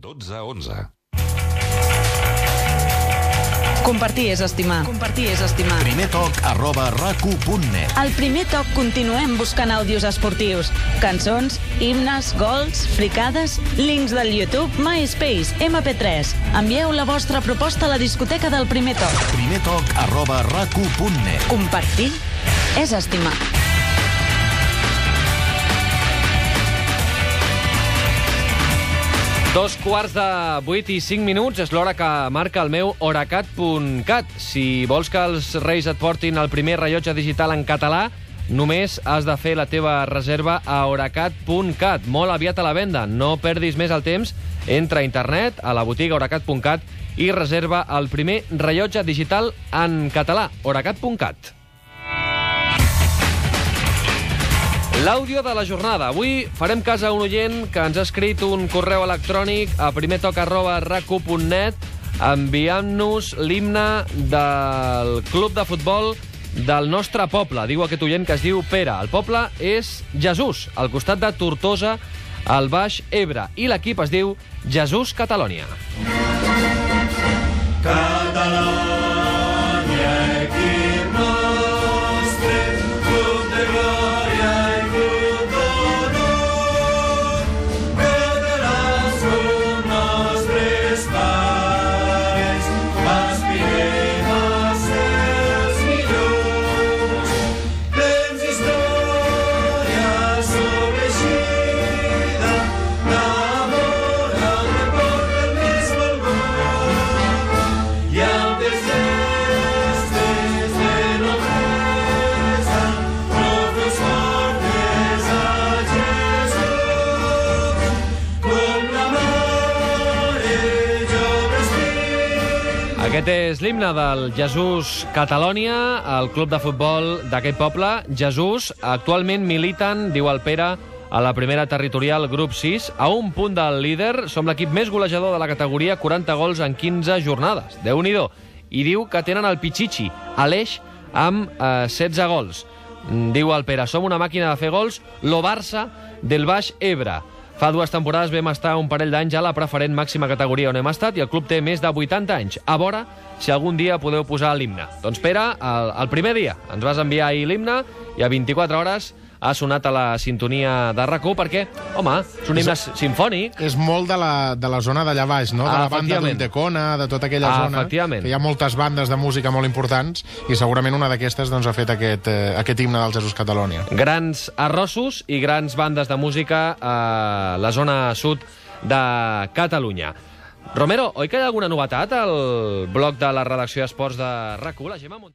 12 a 11. Compartir és estimar. Compartir és estimar. Primer toc arroba racu.net. Al primer toc continuem buscant àudios esportius. Cançons, himnes, gols, fricades, links del YouTube, MySpace, MP3. Envieu la vostra proposta a la discoteca del primer toc. Primer toc arroba racu.net. Compartir és estimar. Dos quarts de 8 i 5 minuts és l'hora que marca el meu oracat.cat. Si vols que els Reis et portin el primer rellotge digital en català, només has de fer la teva reserva a oracat.cat. Molt aviat a la venda. No perdis més el temps. Entra a internet, a la botiga oracat.cat i reserva el primer rellotge digital en català. oracat.cat. L'àudio de la jornada. Avui farem cas a un oient que ens ha escrit un correu electrònic a primertoc.racu.net enviant-nos l'himne del club de futbol del nostre poble. Diu aquest oient que es diu Pere. El poble és Jesús, al costat de Tortosa, al Baix Ebre. I l'equip es diu Jesús Catalònia. Aquest és l'himne del Jesús Catalònia, el club de futbol d'aquest poble. Jesús, actualment militen, diu el Pere, a la primera territorial grup 6, a un punt del líder. Som l'equip més golejador de la categoria, 40 gols en 15 jornades. déu nhi I diu que tenen el Pichichi, a l'eix, amb eh, 16 gols. Mm, Diu el Pere, som una màquina de fer gols, lo Barça del Baix Ebre. Fa dues temporades vam estar un parell d'anys a la preferent màxima categoria on hem estat i el club té més de 80 anys. A veure si algun dia podeu posar l'himne. Doncs Pere, el, el primer dia ens vas enviar ahir l'himne i a 24 hores ha sonat a la sintonia de rac perquè, home, és un himne sinfònic. És molt de la, de la zona d'allà baix, no? De Ah, la banda d'Undecona, de tota aquella Ah, zona. efectivament. Que hi ha moltes bandes de música molt importants i segurament una d'aquestes doncs, ha fet aquest, eh, aquest himne del Jesús Catalònia. Grans arrossos i grans bandes de música a la zona sud de Catalunya. Romero, oi que hi ha alguna novetat al bloc de la redacció d'esports de RAC1? La Gemma Mont-